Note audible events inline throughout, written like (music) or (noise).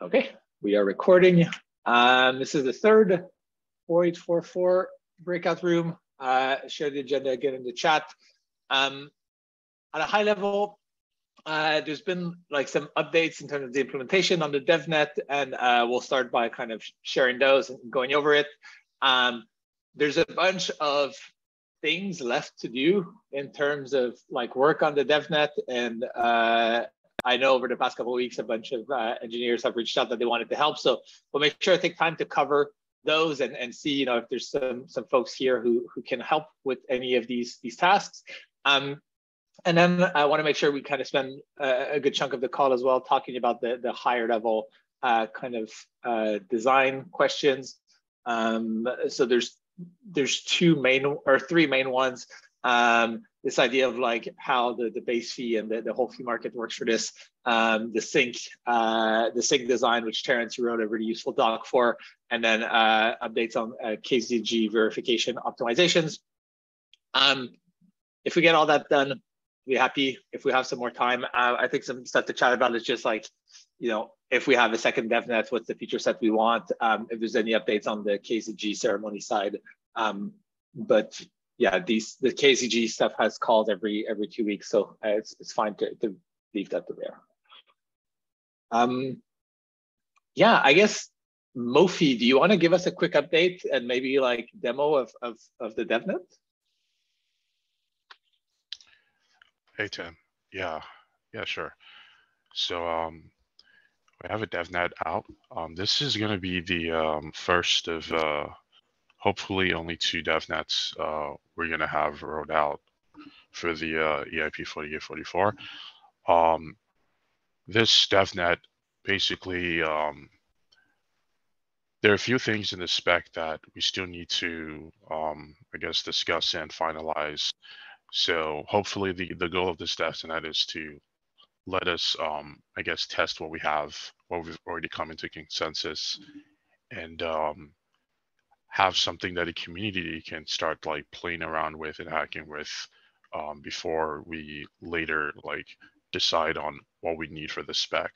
Okay, we are recording. Um, this is the third 4844 breakout room. Uh, share the agenda again in the chat. Um, at a high level, uh, there's been like some updates in terms of the implementation on the DevNet, and uh, we'll start by kind of sharing those and going over it. Um, there's a bunch of things left to do in terms of like work on the DevNet and uh, I know over the past couple of weeks, a bunch of uh, engineers have reached out that they wanted to help. So we'll make sure I take time to cover those and, and see, you know, if there's some some folks here who who can help with any of these these tasks. Um, and then I want to make sure we kind of spend a, a, good chunk of the call as well talking about the the higher level uh, kind of uh, design questions. Um, so there's there's two main or three main ones. Um, this idea of like how the, the base fee and the, the whole fee market works for this. Um, the sync, uh, the sync design, which Terence wrote a really useful doc for, and then uh, updates on uh, KZG verification optimizations. Um, if we get all that done, be happy. If we have some more time, uh, I think some stuff to chat about is just like, you know, if we have a second DevNet, what's the feature set we want? Um, if there's any updates on the KZG ceremony side. Um, but yeah, these the KZG stuff has calls every every two weeks, so uh, it's it's fine to, to leave that to there. Um, yeah, I guess Mofi, do you want to give us a quick update and maybe like demo of of of the DevNet? Hey Tim, yeah, yeah, sure. So um, we have a DevNet out. Um, this is going to be the um, first of uh, hopefully only two DevNets uh, we're going to have rolled out for the uh, EIP 4844. Um, this DevNet basically, um, there are a few things in the spec that we still need to, um, I guess, discuss and finalize. So hopefully the, the goal of this DevNet is to let us, um, I guess, test what we have, what we've already come into consensus, and um, have something that a community can start like playing around with and hacking with um, before we later like decide on what we need for the spec.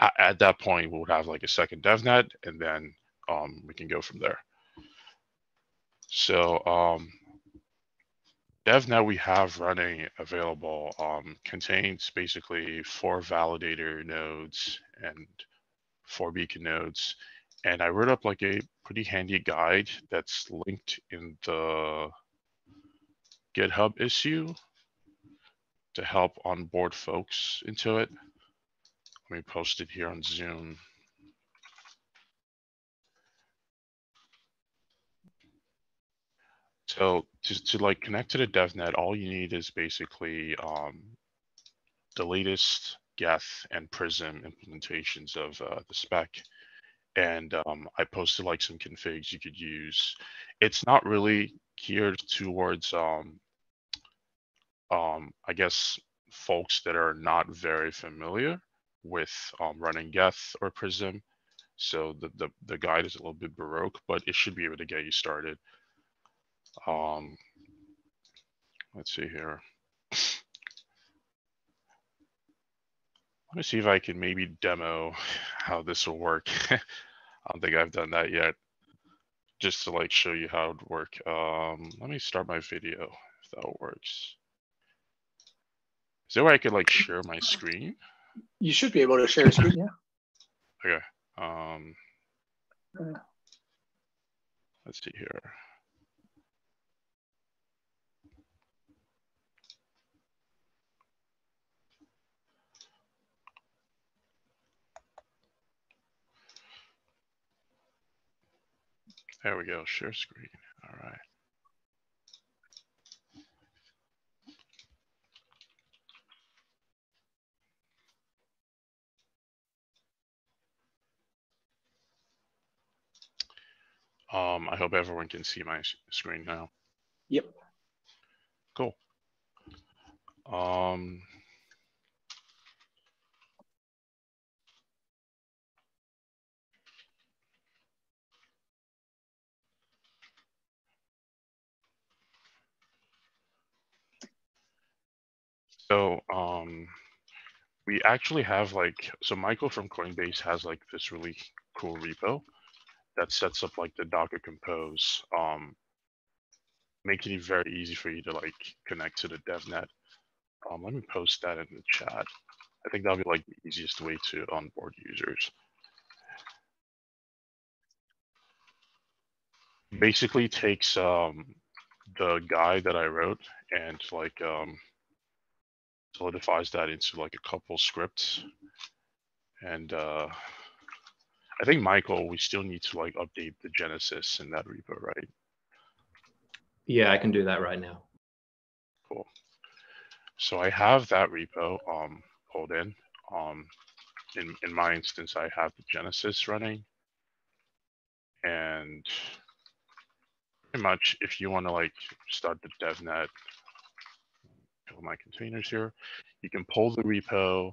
At, at that point, we would have like a second DevNet, and then um, we can go from there. So um, DevNet we have running available um, contains basically four validator nodes and four beacon nodes and I wrote up like a pretty handy guide that's linked in the GitHub issue to help onboard folks into it. Let me post it here on Zoom. So to, to like connect to the DevNet, all you need is basically um, the latest Geth and Prysm implementations of uh, the spec and um, I posted like some configs you could use. It's not really geared towards, um, um, I guess, folks that are not very familiar with um, running Geth or Prysm. So the, the, the guide is a little bit baroque, but it should be able to get you started. Um, let's see here. Let me see if I can maybe demo (sighs) how this will work. (laughs) I don't think I've done that yet. Just to like show you how it would work. Um, let me start my video if that works. Is there a way I could like share my screen? You should be able to share a screen, yeah. (laughs) Okay. Um, uh. let's see here. There we go, share screen. All right. Um, I hope everyone can see my screen now. Yep. Cool. Um, So um, we actually have like so Michael from Coinbase has like this really cool repo that sets up like the Docker Compose, um, making it very easy for you to like connect to the DevNet. Um, let me post that in the chat. I think that'll be like the easiest way to onboard users. Basically takes um, the guide that I wrote and like um, solidifies that into like a couple scripts. And uh, I think Michael, we still need to like update the Genesis in that repo, right? Yeah, I can do that right now. Cool. So I have that repo um, pulled in. Um, in, in my instance, I have the Genesis running. And pretty much if you want to like start the DevNet, my containers here, you can pull the repo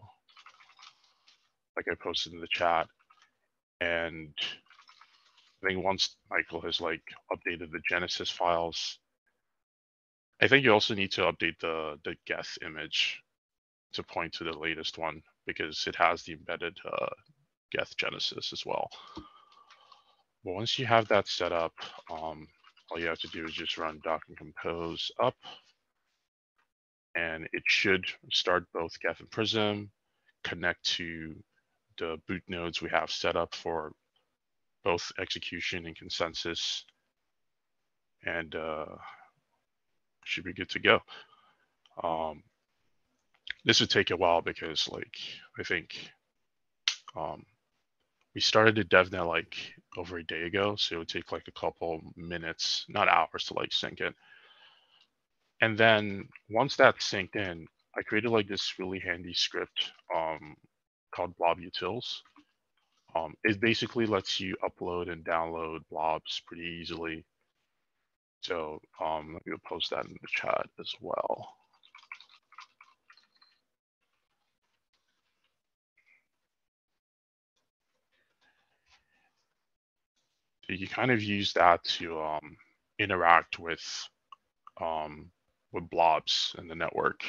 like I posted in the chat. And I think once Michael has like updated the Genesis files, I think you also need to update the, the Geth image to point to the latest one because it has the embedded uh, Geth Genesis as well. But once you have that set up, um, all you have to do is just run docker compose up and it should start both Geth and Prysm, connect to the boot nodes we have set up for both execution and consensus, and uh, should be good to go. Um, this would take a while because, like, I think um, we started the DevNet like over a day ago, so it would take like a couple minutes, not hours, to like sync it. And then once that synced in, I created like this really handy script um, called Blob Utils. Um, it basically lets you upload and download blobs pretty easily. So um, let me post that in the chat as well. So you kind of use that to um, interact with um, with blobs in the network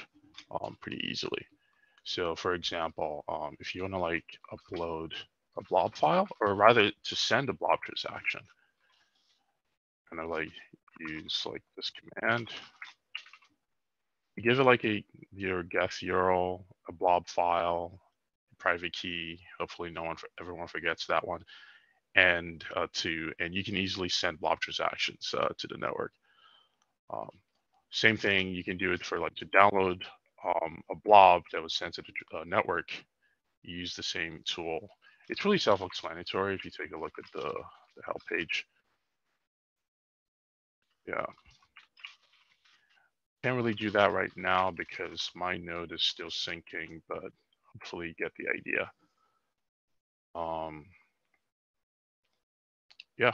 um, pretty easily. So for example, um, if you want to like upload a blob file or rather to send a blob transaction, kind of like use like this command, you give it like a your geth URL, a blob file, private key. Hopefully no one, everyone forgets that one. And uh, to, and you can easily send blob transactions uh, to the network. Um, same thing, you can do it for like to download um, a blob that was sent to the uh, network. You use the same tool. It's really self-explanatory if you take a look at the, the help page. Yeah. Can't really do that right now because my node is still syncing, but hopefully you get the idea. Um, yeah.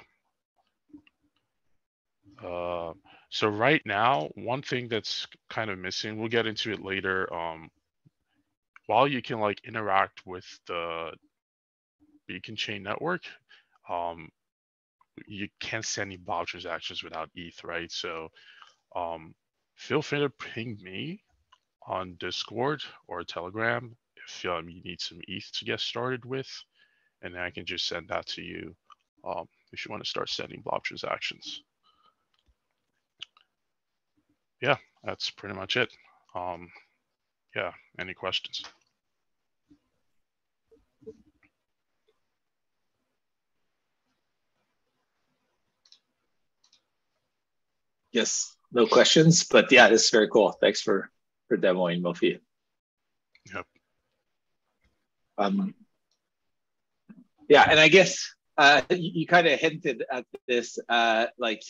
Uh, so right now, one thing that's kind of missing, we'll get into it later. Um, while you can like interact with the beacon chain network, um, you can't send any blob transactions without ETH, right? So um, feel free to ping me on Discord or Telegram if um, you need some ETH to get started with, and I can just send that to you um, if you want to start sending blob transactions yeah, that's pretty much it. Um, yeah, any questions? Yes, no questions, but yeah, this is very cool. Thanks for for demoing Mofi. Yep. Um, yeah, and I guess uh, you, you kind of hinted at this. Uh, like,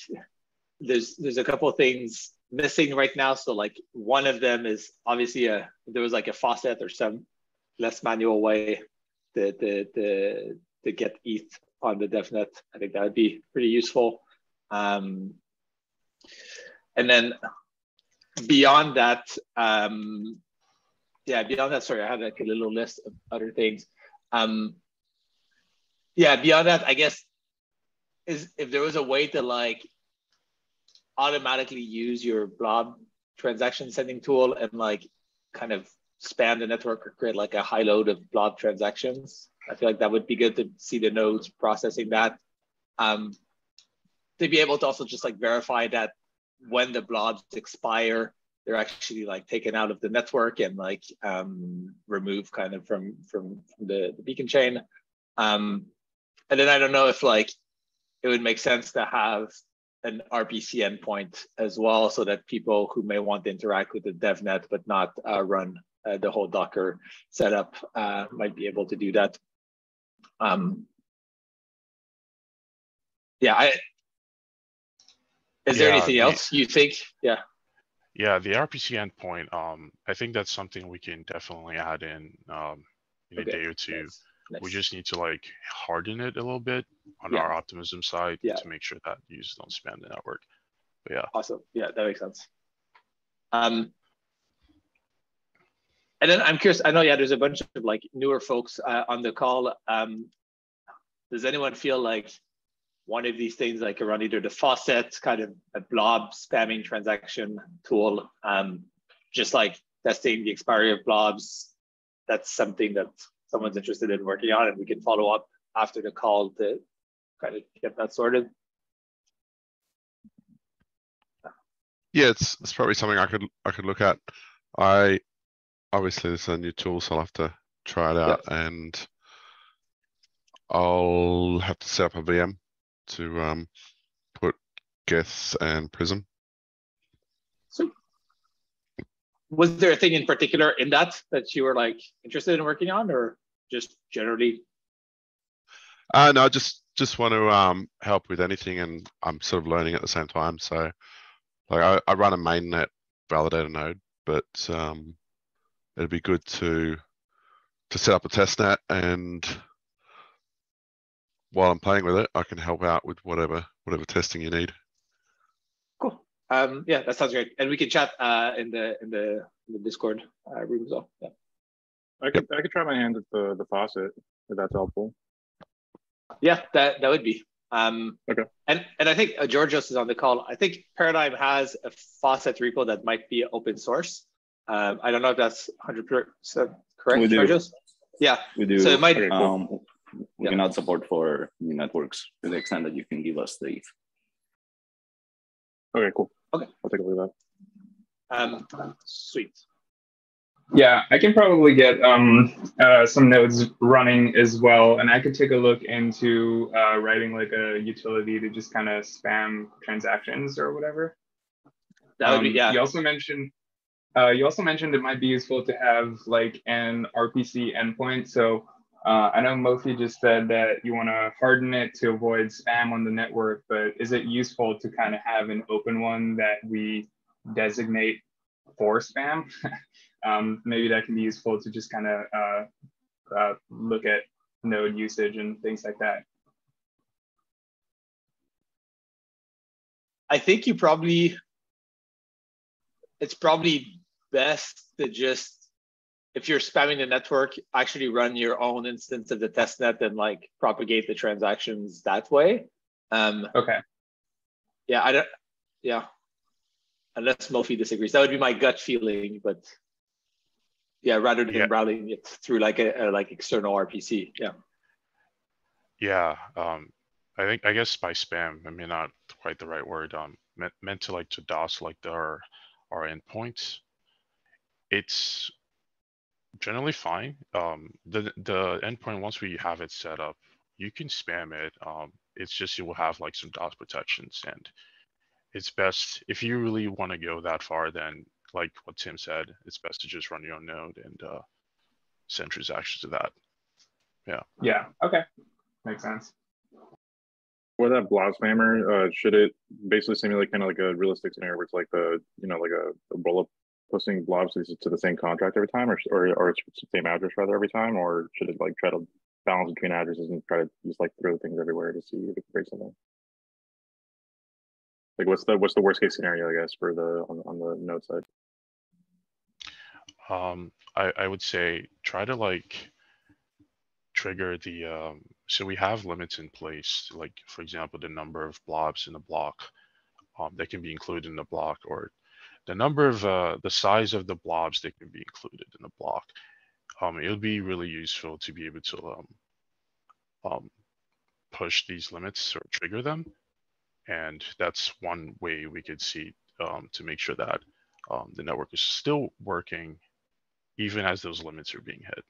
there's there's a couple things missing right now. So like one of them is obviously a there was like a faucet or some less manual way to to to, to get ETH on the DevNet. I think that would be pretty useful. Um, and then beyond that, um, yeah, beyond that, sorry, I had like a little list of other things. Um, yeah, beyond that, I guess is if there was a way to like automatically use your blob transaction sending tool and like kind of span the network or create like a high load of blob transactions. I feel like that would be good to see the nodes processing that. Um, to be able to also just like verify that when the blobs expire, they're actually like taken out of the network and like um, removed kind of from from, from the, the, beacon chain. Um, and then I don't know if like it would make sense to have an RPC endpoint as well, so that people who may want to interact with the DevNet but not uh, run uh, the whole Docker setup uh, might be able to do that. Um, yeah, I, is there anything the, else you think? Yeah. Yeah, the RPC endpoint. Um, I think that's something we can definitely add in um, in okay. a day or two. Nice. Nice. We just need to like harden it a little bit on yeah. our optimism side yeah. to make sure that users don't spam the network. But yeah. Awesome. Yeah, that makes sense. Um, and then I'm curious. I know, yeah, there's a bunch of like newer folks uh, on the call. Um, does anyone feel like one of these things like around either the faucet kind of a blob spamming transaction tool, um, just like testing the expiry of blobs. That's something that someone's interested in working on, and we can follow up after the call to kind of get that sorted. Yeah, it's it's probably something I could I could look at. I obviously this is a new tool, so I'll have to try it out, and I'll have to set up a VM to um, put Geth and Prysm. So, was there a thing in particular in that that you were like interested in working on, or just generally? Uh, no, just just want to um, help with anything, and I'm sort of learning at the same time. So, like, I, I run a mainnet validator node, but um, it'd be good to to set up a test net and while I'm playing with it, I can help out with whatever whatever testing you need. Cool. Um, yeah, that sounds great, and we can chat uh, in the in the, in the Discord uh, room as well. Yeah. I could I could try my hand at the the faucet if that's helpful. Yeah, that that would be. Um, okay. And and I think uh, Georgios is on the call. I think Paradigm has a faucet repo that might be open source. Um, I don't know if that's 100% correct, we Georgios. Yeah. We do. So it might. Okay, cool. um, we yeah. cannot support for networks to the extent that you can give us the ETH. Okay, cool. Okay. I'll take a look at that. Um, sweet. Yeah, I can probably get um, uh, some nodes running as well, and I could take a look into uh, writing like a utility to just kind of spam transactions or whatever. That would be um, yeah. You also mentioned uh, you also mentioned it might be useful to have like an RPC endpoint. So uh, I know Mofi just said that you want to harden it to avoid spam on the network, but is it useful to kind of have an open one that we designate for spam? (laughs) um, maybe that can be useful to just kind of uh, uh, look at node usage and things like that. I think you probably, it's probably best to just if you're spamming the network, actually run your own instance of the testnet and like propagate the transactions that way. Um, okay. Yeah, I don't. Yeah, unless Mofi disagrees, that would be my gut feeling. But yeah, rather than yeah. routing it through like a, a, like external RPC. Yeah. Yeah. Um, I think I guess by spam, I mean not quite the right word. Um, meant, meant to like to DOS like our our endpoints. It's generally fine. Um, the the endpoint once we have it set up, you can spam it. Um, it's just you will have like some DOS protections, and it's best if you really want to go that far. Then, like what Tim said, it's best to just run your own node and uh, send transactions to that. Yeah. Yeah. Okay. Makes sense. For that blob spammer, uh, should it basically simulate kind of like a realistic scenario where it's like the you know like a, a bullet posting blobs to the same contract every time, or or or same address rather every time, or should it like try to balance between addresses and try to just like throw things everywhere to see if it break something? Like, what's the what's the worst case scenario, I guess, for the on, on the node side? Um, I I would say try to like trigger the um, so we have limits in place, like for example, the number of blobs in a block um, that can be included in the block or the number of uh, the size of the blobs that can be included in the block. Um, it would be really useful to be able to um, um, push these limits or trigger them. And that's one way we could see um, to make sure that um, the network is still working even as those limits are being hit.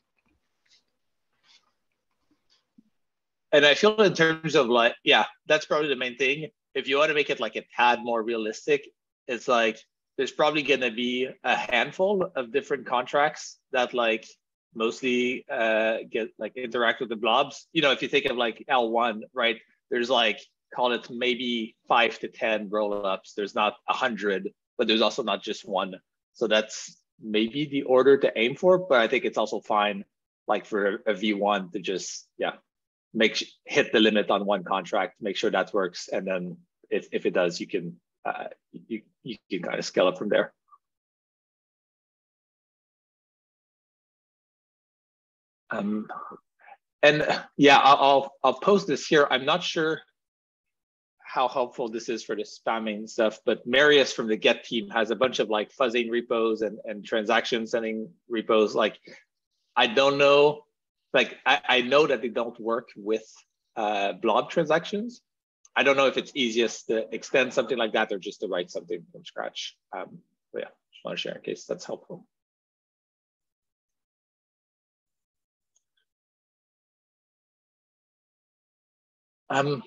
And I feel in terms of like, yeah, that's probably the main thing. If you want to make it like a tad more realistic, it's like there's probably going to be a handful of different contracts that like mostly uh, get like interact with the blobs. You know, if you think of like L1, right? There's like call it maybe five to ten roll-ups. There's not a hundred, but there's also not just one. So that's maybe the order to aim for. But I think it's also fine, like for a V1 to just yeah, make hit the limit on one contract, make sure that works, and then if if it does, you can uh, you you can kind of scale up from there. Um, and yeah, I'll, I'll post this here. I'm not sure how helpful this is for the spamming stuff, but Marius from the Geth team has a bunch of like fuzzing repos and, and transaction sending repos. Like, I don't know, like I, I know that they don't work with uh, blob transactions. I don't know if it's easiest to extend something like that or just to write something from scratch. Um, but yeah, just want to share in case that's helpful. Um,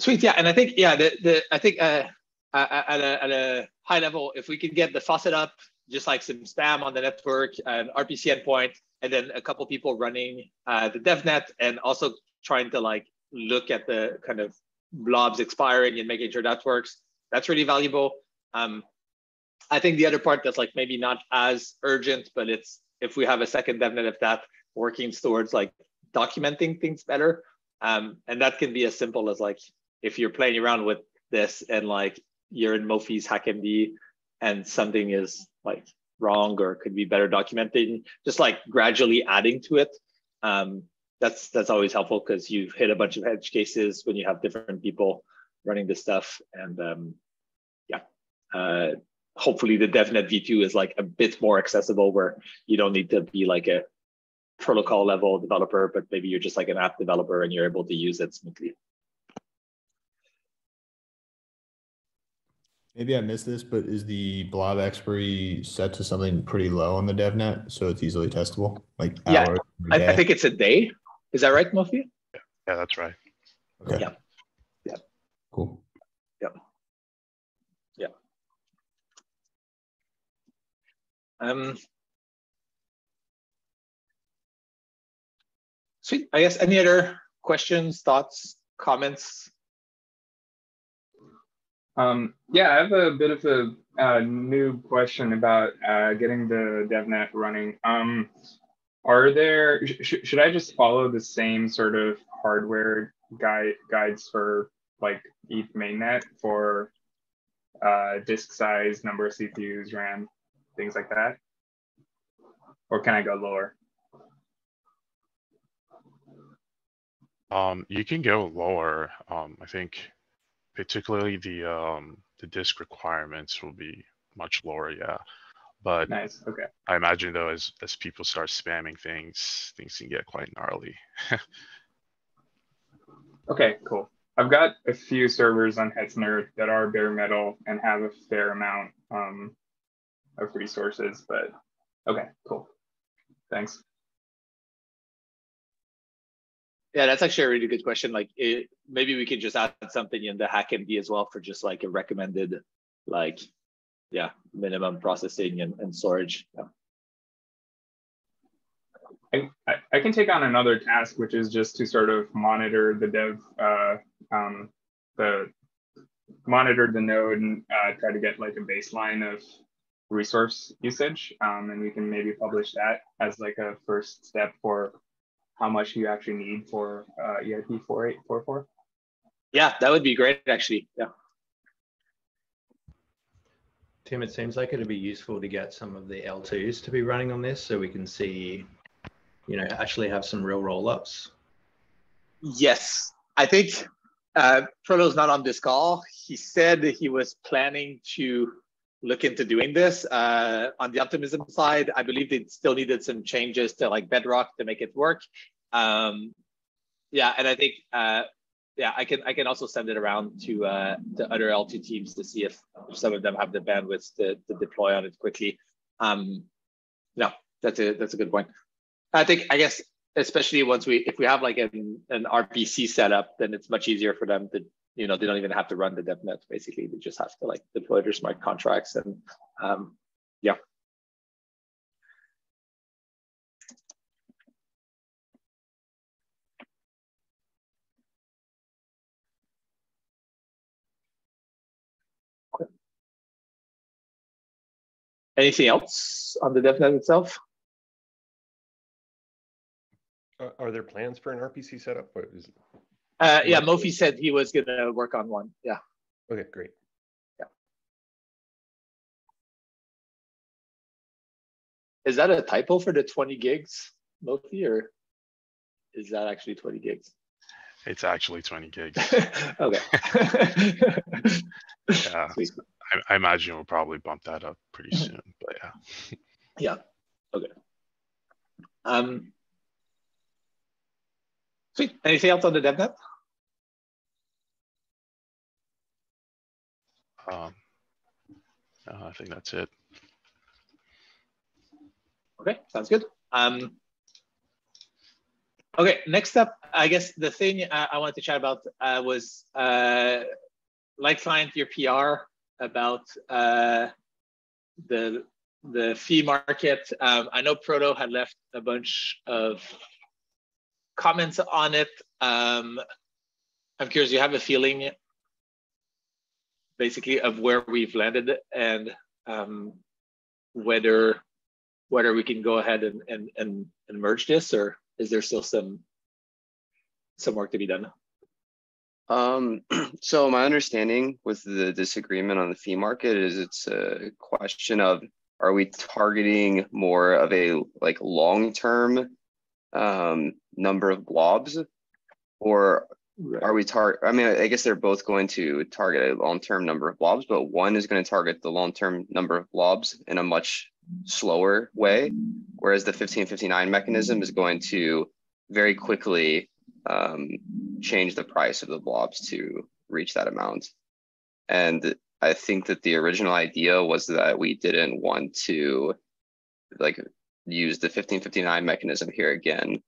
sweet, yeah, and I think yeah, the the I think uh, at a at a high level, if we can get the faucet up, just like some spam on the network, an RPC endpoint, and then a couple people running uh, the DevNet, and also trying to like look at the kind of blobs expiring and making sure that works. That's really valuable. Um, I think the other part that's like maybe not as urgent, but it's if we have a second DevNet of that working towards like documenting things better. Um, and that can be as simple as like if you're playing around with this and like you're in Mofi's HackMD and something is like wrong or could be better documented, just like gradually adding to it. Um, that's that's always helpful because you've hit a bunch of edge cases when you have different people running this stuff. And um, yeah, uh, hopefully the DevNet v2 is like a bit more accessible where you don't need to be like a protocol level developer, but maybe you're just like an app developer and you're able to use it smoothly. Maybe I missed this, but is the blob expiry set to something pretty low on the DevNet so it's easily testable? Like yeah, I, I, think it's a day. Is that right, Mofi? Yeah, that's right. Okay. Yeah. Yeah. Cool. Yeah. Yeah. Um, Sweet. I guess any other questions, thoughts, comments? Um, yeah, I have a bit of a uh, new question about uh, getting the DevNet running. Um, are there, sh should I just follow the same sort of hardware guide guides for like ETH mainnet for uh, disk size, number of CPUs, RAM, things like that? Or can I go lower? Um, you can go lower. Um, I think particularly the um, the disk requirements will be much lower. Yeah, but nice. Okay. I imagine though, as as people start spamming things, things can get quite gnarly. (laughs) okay, cool. I've got a few servers on Hetzner that are bare metal and have a fair amount um, of resources, but okay, cool. Thanks. Yeah, that's actually a really good question. Like, it, maybe we could just add something in the HackMD as well for just like a recommended, like, yeah, minimum processing and, and storage. Yeah. I, I can take on another task, which is just to sort of monitor the dev, uh, um, the monitor the node and uh, try to get like a baseline of resource usage. Um, and we can maybe publish that as like a first step for how much you actually need for uh, EIP 4844? Yeah, that would be great, actually. Yeah. Tim, it seems like it'd be useful to get some of the L2s to be running on this so we can see, you know, actually have some real roll-ups. Yes, I think uh, Proto's not on this call. He said he was planning to look into doing this. Uh, on the optimism side, I believe they still needed some changes to like Bedrock to make it work. Um, yeah, and I think uh, yeah, I can I can also send it around to uh, to other L2 teams to see if, if some of them have the bandwidth to, to deploy on it quickly. Um, no, that's a that's a good point. I think I guess especially once we if we have like an, an RPC setup, then it's much easier for them to you know they don't even have to run the DevNet. Basically, they just have to like deploy their smart contracts and um, yeah. Anything else on the DevNet itself? Uh, are there plans for an RPC setup? Is... Uh, yeah, Mofi said he was going to work on one. Yeah. Okay, great. Yeah. Is that a typo for the 20 gigs, Mofi, or is that actually 20 gigs? It's actually 20 gigs. (laughs) okay. (laughs) yeah. I, I, imagine we'll probably bump that up pretty soon, but yeah. (laughs) Yeah. Okay. Um, Sweet. Anything else on the DevNet? Um, no, I think that's it. Okay, sounds good. Um, okay, next up, I guess the thing I, I wanted to chat about uh, was uh, lightclient your PR about uh, the the fee market. Um, I know Proto had left a bunch of comments on it. Um, I'm curious, you have a feeling basically of where we've landed and um, whether whether we can go ahead and, and, and, and merge this or is there still some some work to be done? Um, (clears throat) so my understanding with the disagreement on the fee market is it's a question of are we targeting more of a like long-term um, number of blobs, or right. are we target? I mean, I guess they're both going to target a long-term number of blobs, but one is going to target the long-term number of blobs in a much slower way, whereas the 1559 mechanism is going to very quickly um, change the price of the blobs to reach that amount. And I think that the original idea was that we didn't want to like use the 1559 mechanism here again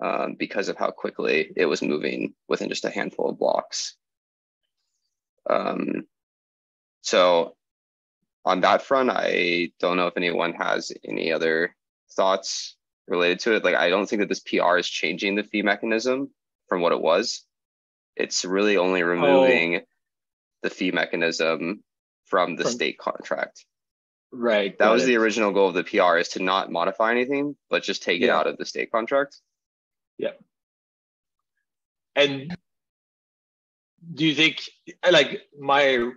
um, because of how quickly it was moving within just a handful of blocks. Um, so on that front, I don't know if anyone has any other thoughts related to it. Like, I don't think that this PR is changing the fee mechanism from what it was. It's really only oh. removing oh. the fee mechanism from the from, state contract. Right. That was it. the original goal of the PR is to not modify anything, but just take yeah. it out of the state contract. Yeah. And do you think like my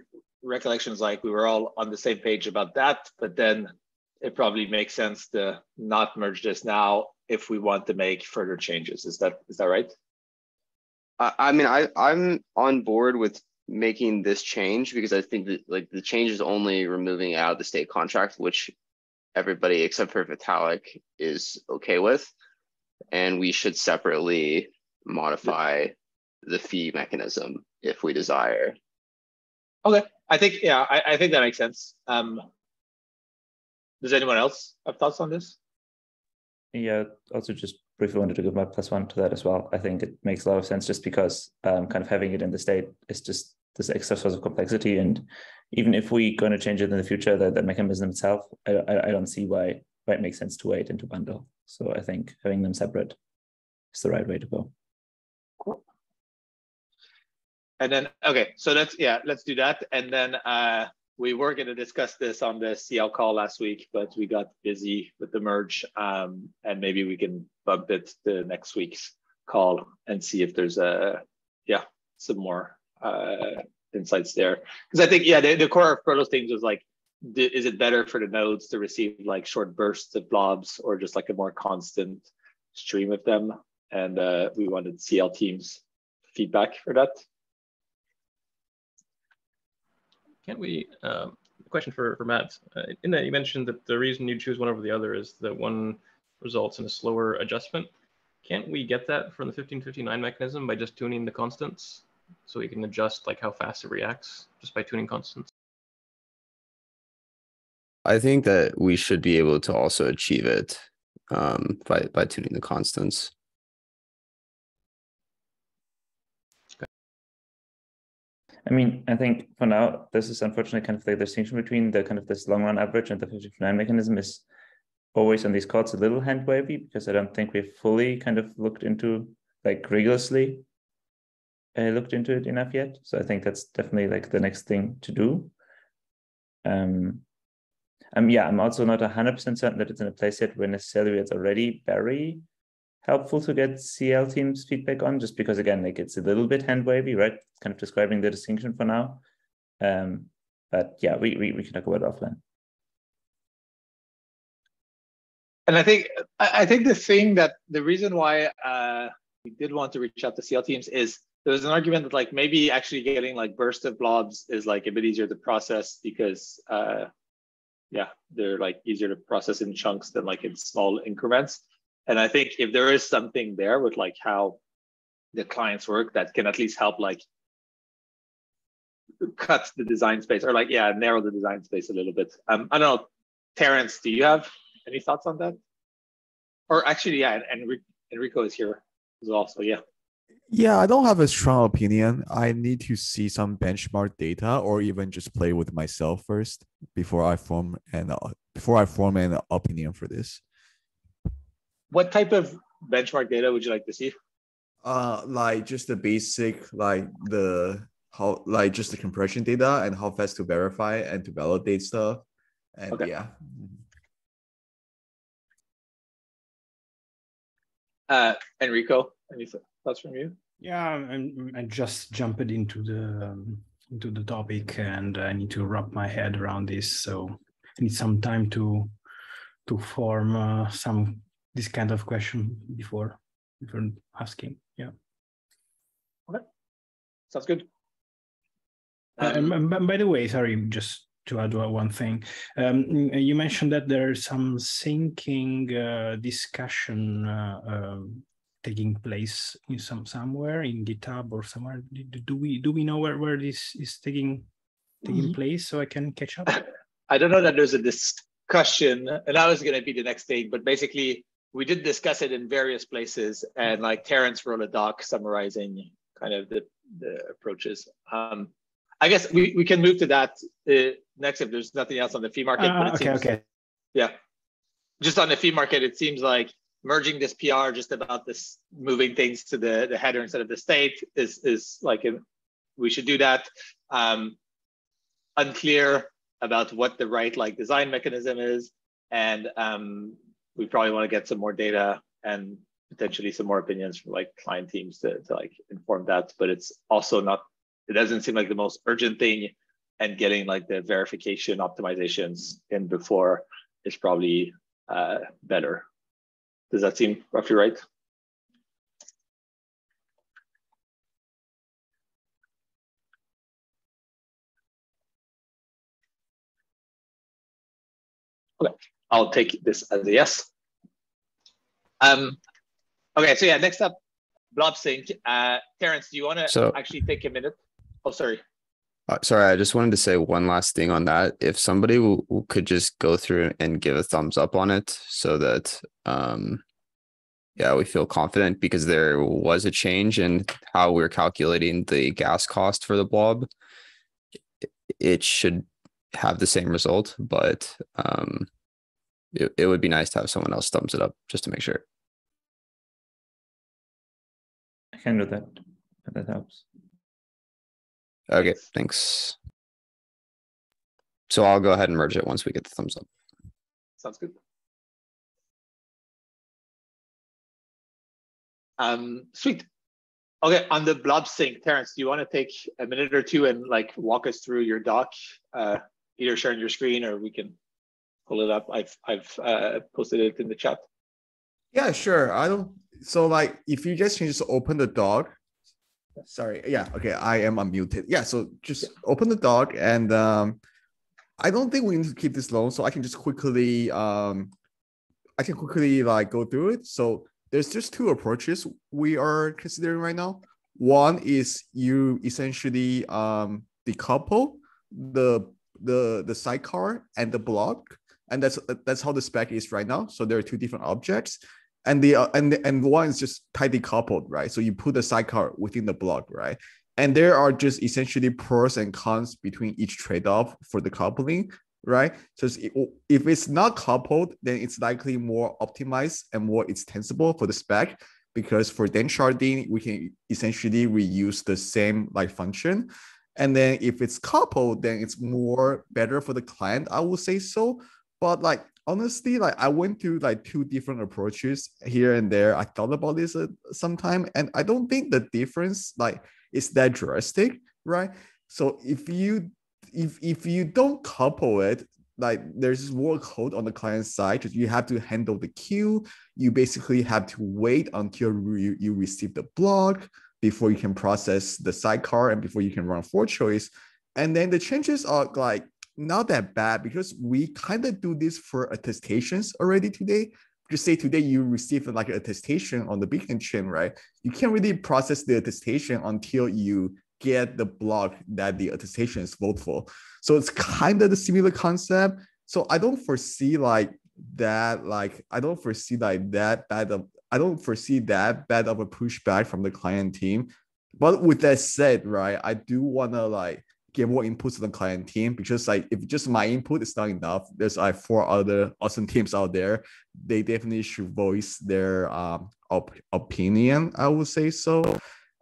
recollection is like we were all on the same page about that, but then it probably makes sense to not merge this now if we want to make further changes. Is that is that right? I, I mean, I I'm on board with making this change because I think that like the change is only removing out of the state contract, which everybody except for Vitalik is okay with. And we should separately modify the fee mechanism if we desire. Okay. I think yeah, I, I think that makes sense. Um does anyone else have thoughts on this? Yeah, also just briefly wanted to give my plus one to that as well. I think it makes a lot of sense just because um, kind of having it in the state is just this extra source of complexity. And even if we're going to change it in the future, the, that mechanism itself, I, I, I don't see why, why it makes sense to wait and to bundle. So I think having them separate is the right way to go. Cool. And then, okay, so let's, yeah, let's do that. And then uh, we were going to discuss this on the CL call last week, but we got busy with the merge. Um, and maybe we can bump it to next week's call and see if there's a, yeah, some more uh, insights there. Because I think, yeah, the, the core of Proto's things was like, is it better for the nodes to receive like short bursts of blobs or just like a more constant stream of them? And uh, we wanted CL teams feedback for that. Can't we, um, question for, for Matt. Uh, in that you mentioned that the reason you choose one over the other is that one results in a slower adjustment. Can't we get that from the 1559 mechanism by just tuning the constants? So we can adjust like how fast it reacts just by tuning constants. I think that we should be able to also achieve it um, by by tuning the constants. I mean, I think for now, this is unfortunately kind of the distinction between the kind of this long run average and the 59 mechanism is always on these cards a little hand wavy because I don't think we've fully kind of looked into like rigorously uh, looked into it enough yet. So I think that's definitely like the next thing to do. Um, um yeah, I'm also not 100% certain that it's in a place yet where necessarily it's already very helpful to get CL teams feedback on, just because again, like it's a little bit hand wavy, right? Kind of describing the distinction for now. Um, but yeah, we, we, we can talk about it offline. And I think I think the thing that the reason why uh, we did want to reach out to CL teams is there was an argument that like maybe actually getting like burst of blobs is like a bit easier to process because uh, yeah, they're like easier to process in chunks than like in small increments. And I think if there is something there with like how the clients work that can at least help like cut the design space or like yeah narrow the design space a little bit. Um, I don't know, Terence, do you have any thoughts on that? Or actually, yeah, and Enrico is here as well. So yeah. Yeah, I don't have a strong opinion. I need to see some benchmark data or even just play with myself first before I form an uh, before I form an opinion for this. What type of benchmark data would you like to see? Uh, like just the basic, like the how, like just the compression data and how fast to verify and to validate stuff, and okay. yeah. Uh, Enrico, any thoughts from you? Yeah, I'm, I just jumped into the um, into the topic, and I need to wrap my head around this. So I need some time to to form uh, some this kind of question before before asking. Yeah. Okay. Sounds good. Um, um, by the way, sorry, just to add one thing, um, you mentioned that there's some syncing uh, discussion uh, um, taking place in some somewhere in GitHub or somewhere. Do we do we know where, where this is taking taking mm -hmm. place so I can catch up? (laughs) I don't know that there's a discussion, and that was going to be the next thing, but basically we did discuss it in various places, and like Terence wrote a doc summarizing kind of the, the approaches. Um, I guess we, we can move to that uh, next if there's nothing else on the fee market. Uh, okay, seems, okay. Yeah. Just on the fee market, it seems like merging this PR just about this moving things to the, the header instead of the state is, is like, a, we should do that. Um, unclear about what the right like design mechanism is. And um, we probably want to get some more data and potentially some more opinions from like client teams to, to like inform that. But it's also not, it doesn't seem like the most urgent thing. And getting like the verification optimizations in before is probably uh, better. Does that seem roughly right? Okay. I'll take this as a yes. Um, okay, so yeah, next up, blob sync. Uh, Terence, do you want to so, actually take a minute? Oh, sorry. Uh, sorry, I just wanted to say one last thing on that. If somebody w- w- could just go through and give a thumbs up on it so that, um, yeah, we feel confident because there was a change in how we're calculating the gas cost for the blob. It should have the same result, but um, it, it would be nice to have someone else thumbs it up just to make sure. I can do that. If that helps. Okay, thanks. So I'll go ahead and merge it once we get the thumbs up. Sounds good. Um, sweet. Okay, on the blob sync, Terence, do you want to take a minute or two and like walk us through your doc, uh, either sharing your screen or we can pull it up. I've I've uh, posted it in the chat. Yeah, sure. I don't. So like, if you just can just open the doc, Sorry. Yeah. Okay. I am unmuted. Yeah. So just open the doc and um, I don't think we need to keep this long, so I can just quickly um, I can quickly like go through it. So there's just two approaches we are considering right now. One is you essentially um decouple the the the sidecar and the block, and that's that's how the spec is right now. So there are two different objects, and the uh, and and one is just tightly coupled, right? So you put the sidecar within the block, right? And there are just essentially pros and cons between each trade-off for the coupling, right? So if it's not coupled, then it's likely more optimized and more extensible for the spec because for danksharding, we can essentially reuse the same like function. And then if it's coupled, then it's more better for the client, I would say so. But like honestly, like I went through like two different approaches here and there. I thought about this uh, sometime, and I don't think the difference like is that drastic, right? So if you if if you don't couple it, like there's code on the client side. You have to handle the queue. You basically have to wait until you, you receive the block before you can process the sidecar and before you can run fork choice. And then the changes are like not that bad because we kind of do this for attestations already today. Just say today you receive like an attestation on the beacon chain, right? You can't really process the attestation until you get the block that the attestation is vote for. So it's kind of the similar concept. So I don't foresee like that, like I don't foresee like that bad of I don't foresee that bad of a pushback from the client team. But with that said, right, I do wanna like get more input to the client team because like if just my input is not enough, there's like four other awesome teams out there. They definitely should voice their um op- opinion. I would say so,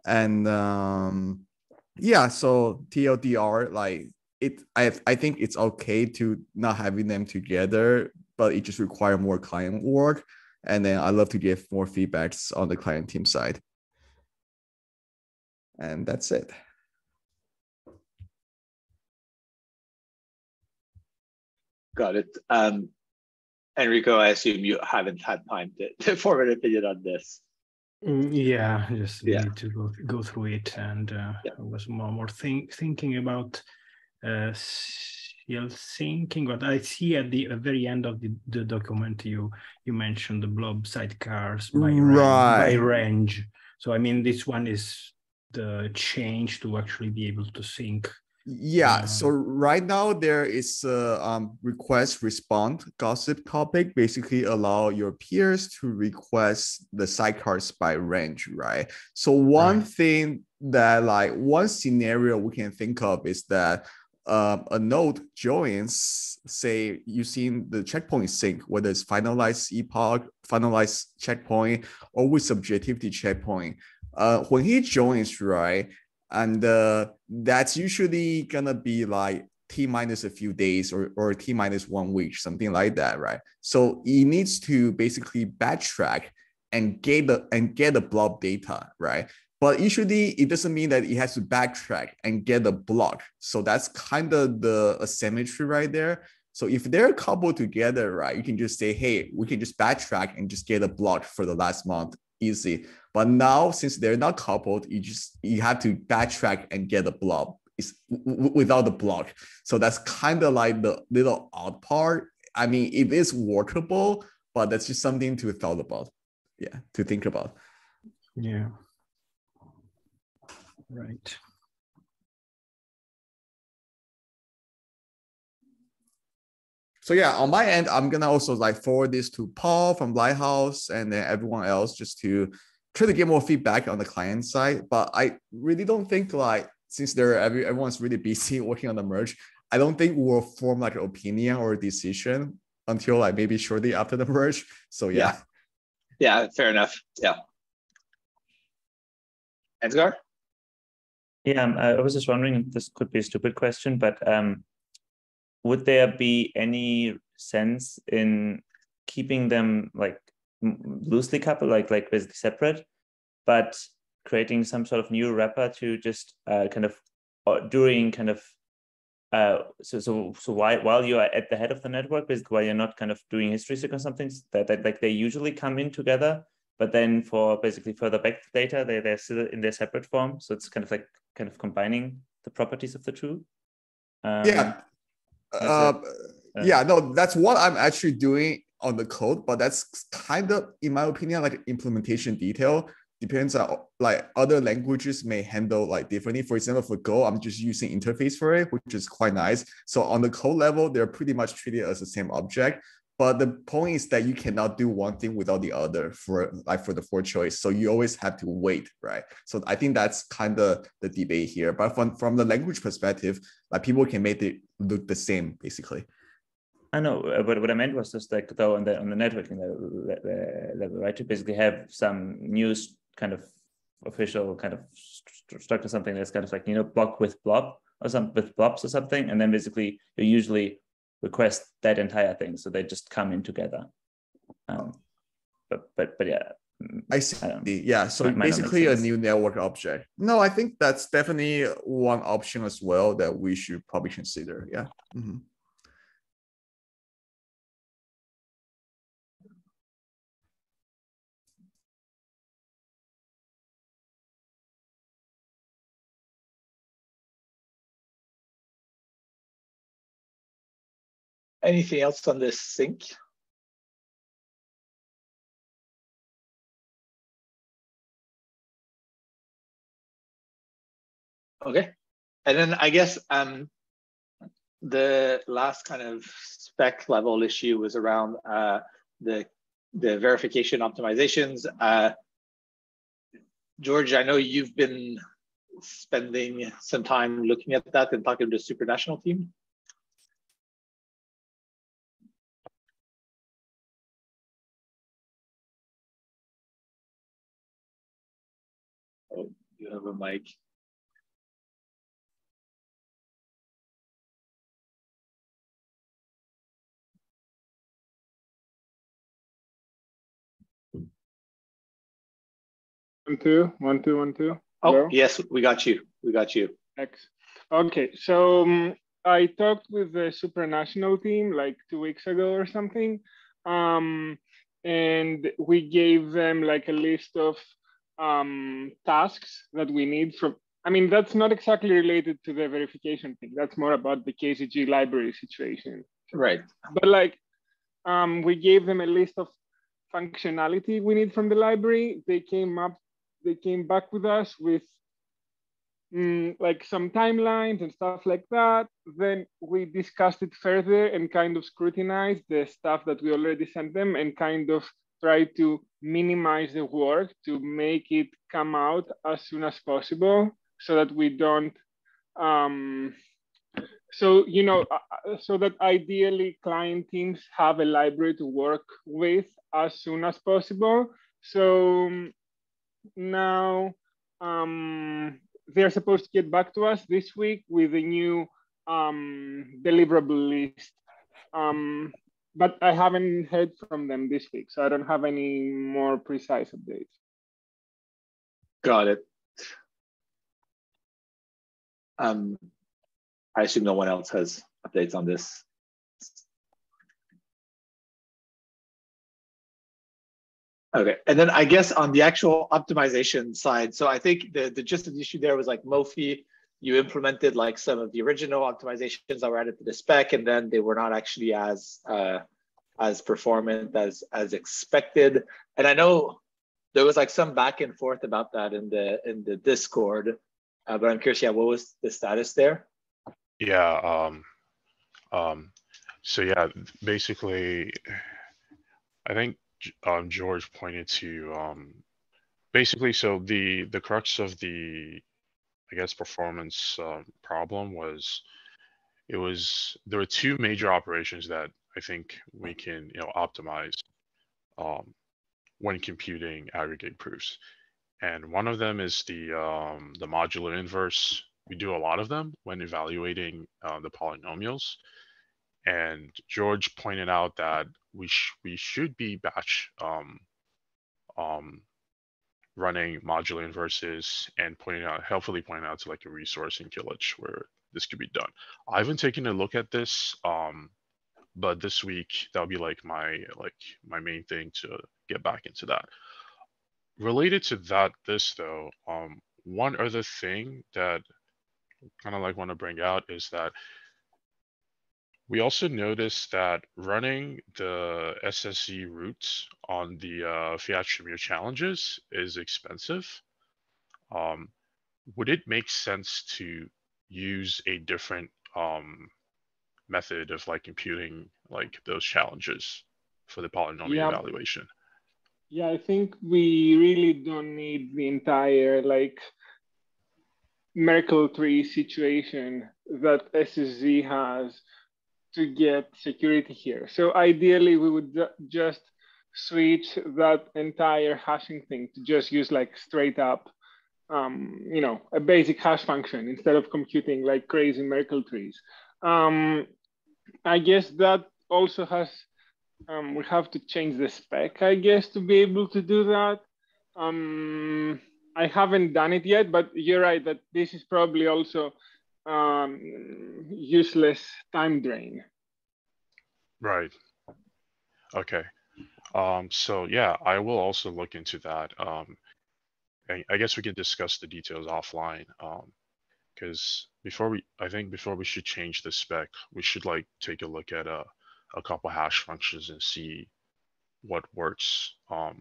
and um yeah. So TLDR like it. I I think it's okay to not having them together, but it just require more client work. And then I love to give more feedbacks on the client team side. And that's it. Got it. Um, Enrico, I assume you haven't had time to, to form an opinion on this. Mm, Yeah, just Yeah. need to go go through it, and uh, I was more more think, thinking about uh, still thinking. But I see at the very end of the, the document you you mentioned the blob sidecars by range, by Right. range. So I mean, this one is the change to actually be able to sync. Yeah, so right now there is a um, request respond gossip topic, basically allow your peers to request the sidecars by range, right? So one thing that like one scenario we can think of is that um, a node joins, say using the checkpoint sync, whether it's finalized epoch, finalized checkpoint, or with subjectivity checkpoint. Uh, when he joins, right, and uh, that's usually gonna be like t minus a few days or, or t minus one week something like that right? So he needs to basically backtrack and get the and get the blob data right? But usually it doesn't mean that it has to backtrack and get the block. So that's kind of the asymmetry right there. So if they're coupled together right you can just say hey we can just backtrack and just get a block for the last month easy but now, since they're not coupled, you just you have to backtrack and get a blob it's w- without the block. So that's kind of like the little odd part. I mean, it is workable, but that's just something to thought about. Yeah, to think about. Yeah. Right. So yeah, on my end, I'm gonna also like forward this to Paul from Lighthouse and then everyone else just to try to get more feedback on the client side. But I really don't think like since they're every, everyone's really busy (laughs) working on the merge, I don't think we'll form like an opinion or a decision until like maybe shortly after the merge. So yeah. Yeah, fair enough. Yeah. Edgar? Yeah, um, I I was just wondering, this could be a stupid question, but um, would there be any sense in keeping them like m- loosely coupled, like like basically separate, but creating some sort of new wrapper to just uh, kind of uh, during kind of uh, so so so while while you are at the head of the network, basically while you're not kind of doing history sync or something, that, that like they usually come in together but then for basically further back data, they, they're still in their separate form. So it's kind of like kind of combining the properties of the two. Um, yeah. Uh, yeah, no, that's what I'm actually doing on the code, but that's kind of, in my opinion, like implementation detail. Depends on like other languages may handle like differently. For example, for Go, I'm just using interface for it, which is quite nice. So on the code level, they're pretty much treated as the same object. But the point is that you cannot do one thing without the other for like for the fork choice. So you always have to wait, right? So I think that's kind of the debate here. But from from the language perspective, like people can make it look the same basically. I know, uh, but what I meant was just like though on the on the networking level, right? To basically have some news kind of official kind of st- structure, something that's kind of like you know block with blob or some with blobs or something, and then basically you usually request that entire thing. So they just come in together. Um, but but but yeah. Mm, I see. I yeah. So basically a new network object. No, I think that's definitely one option as well that we should probably consider. Yeah. Mm-hmm. Anything else on this sync? Okay. And then I guess um, the last kind of spec level issue was around uh, the, the verification optimizations. Uh, George, I know you've been spending some time looking at that and talking to the Supranational team. Have a mic. One, two, one, two, one, two. Oh, Hello? yes, we got you. We got you. X. Okay, so um, I talked with the Supranational team like two weeks ago or something. Um, and we gave them like a list of um, tasks that we need from, I mean, that's not exactly related to the verification thing. That's more about the KZG library situation. Right. But like, um, we gave them a list of functionality we need from the library. They came up, they came back with us with mm, like some timelines and stuff like that. Then we discussed it further and kind of scrutinized the stuff that we already sent them and kind of try to minimize the work to make it come out as soon as possible so that we don't um, so you know uh, uh, so that ideally client teams have a library to work with as soon as possible. So um, now um, they're supposed to get back to us this week with a new um, deliverable list. Um, but I haven't heard from them this week, so I don't have any more precise updates. Got it. Um, I assume no one else has updates on this. Okay, and then I guess on the actual optimization side, so I think the, the gist of the issue there was like Mofi, you implemented like some of the original optimizations that were added to the spec, and then they were not actually as uh, as performant as as expected. And I know there was like some back and forth about that in the in the Discord, uh, but I'm curious, yeah, what was the status there? Yeah. Um, um, so yeah, basically, I think um, George pointed to um, basically so the the crux of the I guess performance uh, problem was it was there were two major operations that I think we can you know optimize um, when computing aggregate proofs. And one of them is the um, the modular inverse. We do a lot of them when evaluating uh, the polynomials. And George pointed out that we sh- we should be batch um, um, running modular inverses and pointing out helpfully pointing out to like a resource in Killage where this could be done. I haven't taken a look at this, um, but this week that'll be like my like my main thing to get back into that. related to that, this though, um, one other thing that kind of like want to bring out is that we also noticed that running the SSZ roots on the uh, Fiat-Shamir challenges is expensive. Um, would it make sense to use a different um, method of like computing like those challenges for the polynomial Yeah. evaluation? Yeah, I think we really don't need the entire like Merkle tree situation that SSZ has to get security here. So ideally, we would just switch that entire hashing thing to just use like straight up, um, you know, a basic hash function instead of computing like crazy Merkle trees. Um, I guess that also has um, we have to change the spec, I guess, to be able to do that. Um, I haven't done it yet, but you're right that this is probably also um, useless time drain. Right. Okay. Um, so yeah, I will also look into that. Um, and I guess we can discuss the details offline. Um, because before we, I think before we should change the spec, we should like take a look at a, a couple hash functions and see what works um,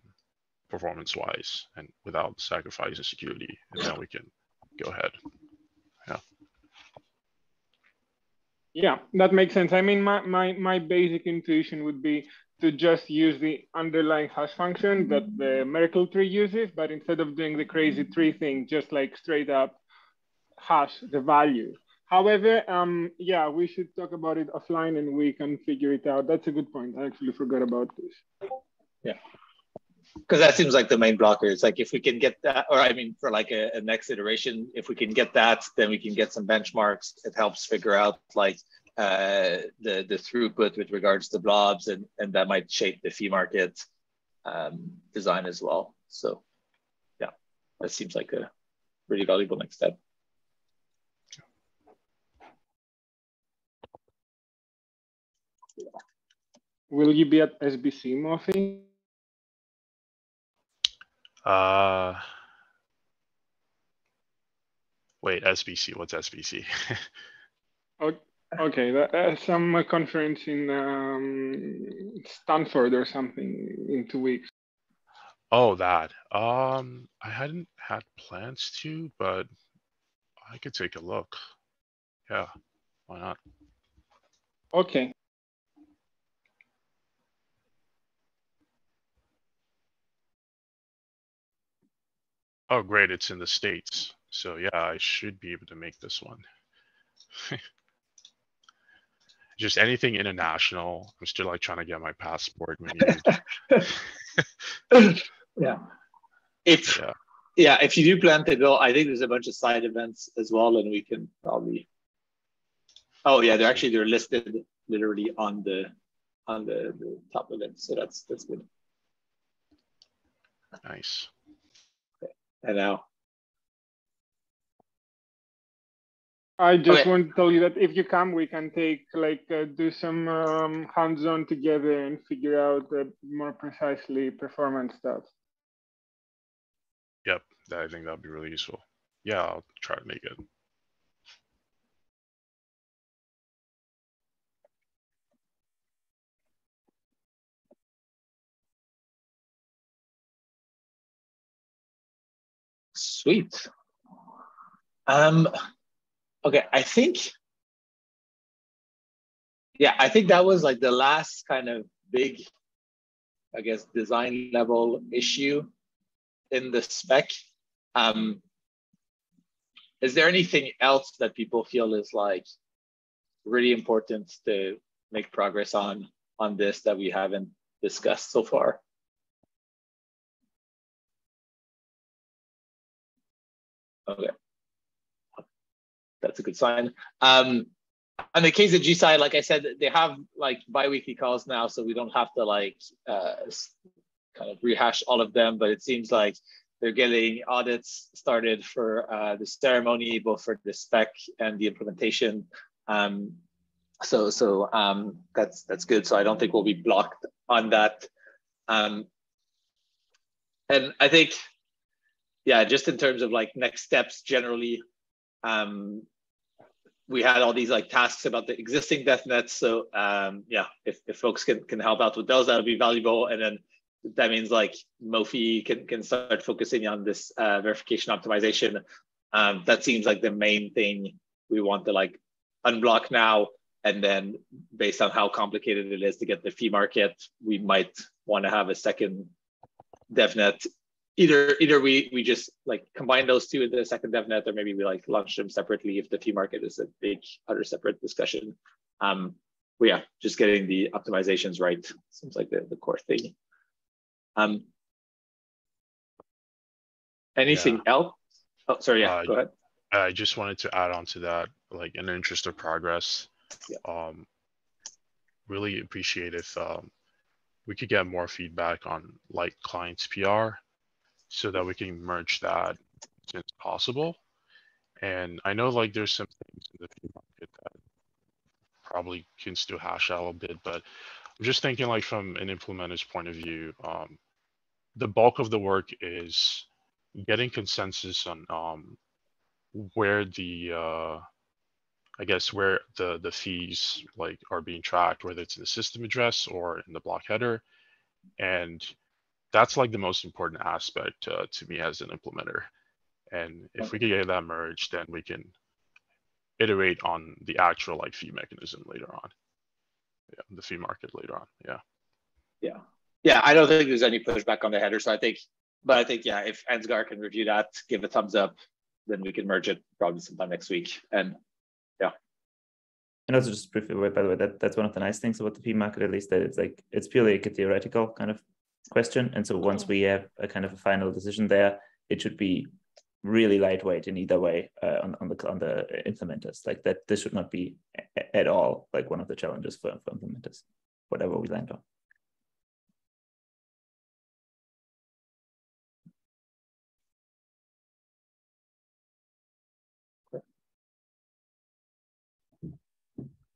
performance wise and without sacrificing security, and then we can go ahead. Yeah. Yeah, that makes sense. I mean, my, my, my basic intuition would be to just use the underlying hash function that the Merkle tree uses, but instead of doing the crazy tree thing, just like straight up hash the value. However, um, yeah, we should talk about it offline and we can figure it out. That's a good point. I actually forgot about this. Yeah. Because that seems like the main blocker. It's like if we can get that, or I mean, for like a, a next iteration, if we can get that, then we can get some benchmarks. It helps figure out like uh, the the throughput with regards to blobs, and and that might shape the fee market um, design as well. So, yeah, that seems like a really valuable next step. Will you be at SBC, Mofi? Uh, wait, SBC. What's SBC? Okay, that, uh, some conference in um, Stanford or something in two weeks. oh, that. Um, I hadn't had plans to, but I could take a look. Yeah, why not? Okay. Oh, great. It's in the States. So yeah, I should be able to make this one. (laughs) Just anything international. I'm still like trying to get my passport. (laughs) Yeah. If yeah. yeah, if you do plan to go, I think there's a bunch of side events as well, and we can probably. Oh yeah, they're actually they're listed literally on the on the, the top of it, so that's that's good. Nice. And now, I just Okay. want to tell you that if you come, we can take like uh, do some um, hands-on together and figure out uh, more precisely performance stuff. Yep, I think that'd be really useful. Yeah, I'll try to make it. Sweet. Um, okay, I think. Yeah, I think that was like the last kind of big, I guess, design level issue in the spec. Um, is there anything else that people feel is like really important to make progress on on this that we haven't discussed so far? Okay. That's a good sign. Um, on the case KZG side, like I said, they have like bi-weekly calls now, so we don't have to like uh, kind of rehash all of them, but it seems like they're getting audits started for uh, the ceremony, both for the spec and the implementation. Um, so so um, that's that's good. So I don't think we'll be blocked on that. Um, and I think, yeah, just in terms of like next steps generally, um, we had all these like tasks about the existing dev nets. So um, yeah, if, if folks can, can help out with those, that would be valuable. And then that means like Mofi can, can start focusing on this uh, verification optimization. Um, that seems like the main thing we want to like unblock now. And then based on how complicated it is to get the fee market, we might want to have a second DevNet either either we we just like combine those two into the second DevNet, or maybe we like launch them separately if the fee market is a big other separate discussion. Um, but yeah, just getting the optimizations right seems like the, the core thing. Um, anything yeah. else? Oh, sorry. Yeah, uh, go ahead. I just wanted to add on to that, like in the interest of progress. Yeah. Um, really appreciate if um, we could get more feedback on like clients PR so that we can merge that as soon as possible. And I know like there's some things in the fee market that probably can still hash out a bit, but I'm just thinking like from an implementer's point of view, um, the bulk of the work is getting consensus on um, where the uh, I guess where the the fees like are being tracked, whether it's in the system address or in the block header, and that's like the most important aspect uh, to me as an implementer. And if we can get that merged, then we can iterate on the actual like fee mechanism later on. Yeah, the fee market later on. Yeah. Yeah. Yeah. I don't think there's any pushback on the header. So I think, but I think, yeah, if Ansgar can review that, give a thumbs up, then we can merge it probably sometime next week. And yeah. And also just briefly, by the way, that that's one of the nice things about the fee market, at least that it's like, it's purely like a theoretical kind of question. And so once we have a kind of a final decision there, it should be really lightweight in either way uh, on, on the on the implementers. Like that, this should not be at all like one of the challenges for, for implementers, whatever we land on.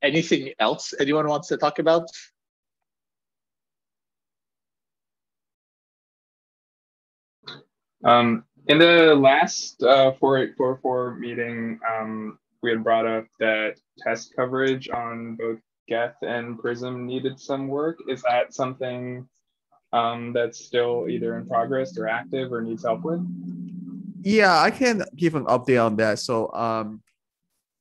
Anything else anyone wants to talk about? Um, in the last uh, 4844 meeting, um, we had brought up that test coverage on both Geth and Prysm needed some work. Is that something um, that's still either in progress or active or needs help with? Yeah, I can give an update on that. So, um,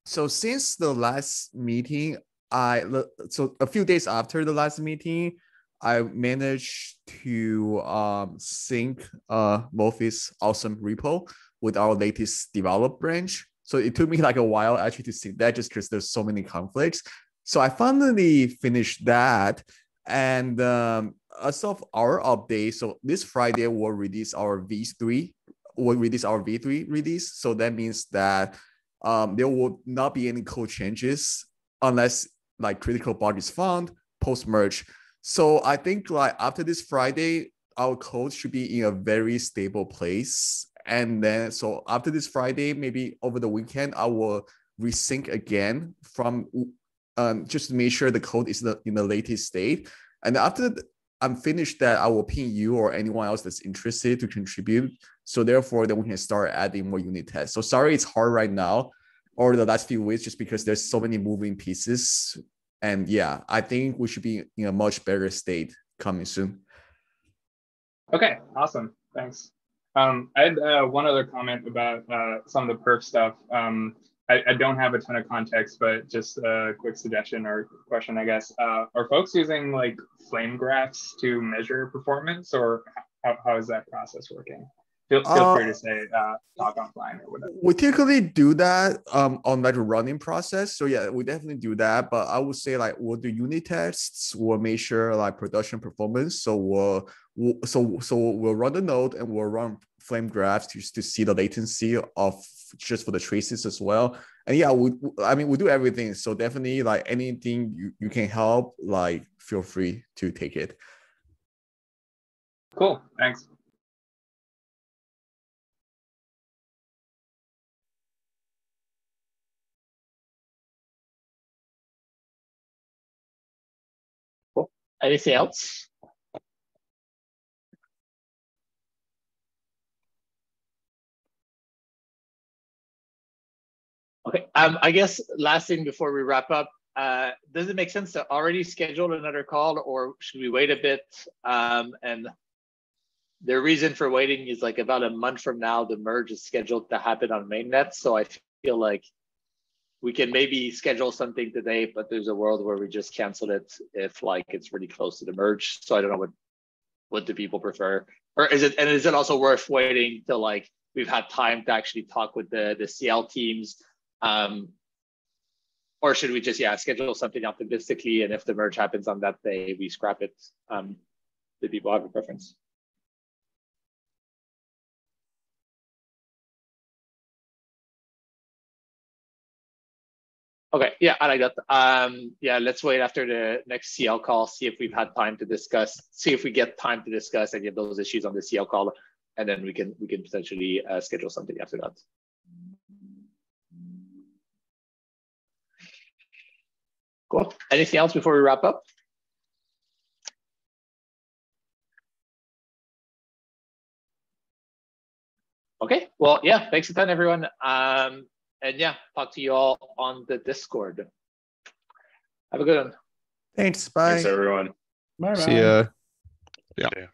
so since the last meeting, I so a few days after the last meeting, I managed to um, sync uh, awesome repo with our latest develop branch. So it took me like a while actually to sync that just because there's so many conflicts. So I finally finished that. And um, as of our update, so this Friday we'll release our V3, we'll release our V3 release. So that means that um, there will not be any code changes unless like critical bug is found post merge. So I think like after this Friday, our code should be in a very stable place. And then so after this Friday, maybe over the weekend, I will resync again from um, just to make sure the code is the, in the latest state. And after I'm finished that, I will ping you or anyone else that's interested to contribute. So therefore, then we can start adding more unit tests. So sorry, it's hard right now or the last few weeks just because there's so many moving pieces and yeah, I think we should be in a much better state coming soon. Okay, awesome. Thanks. Um, I had uh, one other comment about uh, some of the perf stuff. Um, I, I, don't have a ton of context, but just a quick suggestion or question, I guess. Uh, are folks using like flame graphs to measure performance, or how, how is that process working? Feel, feel uh, free to say uh, talk offline or whatever. We typically do that um, on like a running process. So yeah, we definitely do that. But I would say like we'll do unit tests. We'll make sure like production performance. So we'll, we'll so so we'll run the node and we'll run flame graphs to, to see the latency of just for the traces as well. And yeah, we I mean we do everything. So definitely like anything you, you can help, like feel free to take it. Cool. Thanks. Anything else? Okay, um, I guess last thing before we wrap up, uh, does it make sense to already schedule another call or should we wait a bit? Um, and the reason for waiting is like about a month from now, the merge is scheduled to happen on mainnet. So I feel like we can maybe schedule something today, but there's a world where we just cancel it if like it's really close to the merge. So I don't know what what do people prefer, or is it and is it also worth waiting till like we've had time to actually talk with the the CL teams, um, or should we just yeah schedule something optimistically and if the merge happens on that day we scrap it? Um, do people have a preference? Okay, yeah, I like that. Um, yeah, let's wait after the next CL call, see if we've had time to discuss, see if we get time to discuss any of those issues on the CL call, and then we can we can potentially uh, schedule something after that. Cool. Anything else before we wrap up? Okay, well, yeah, thanks a ton, everyone. Um, and yeah, talk to you all on the Discord. Have a good one. Thanks. Bye. Thanks, everyone. Bye. See ya. Yeah.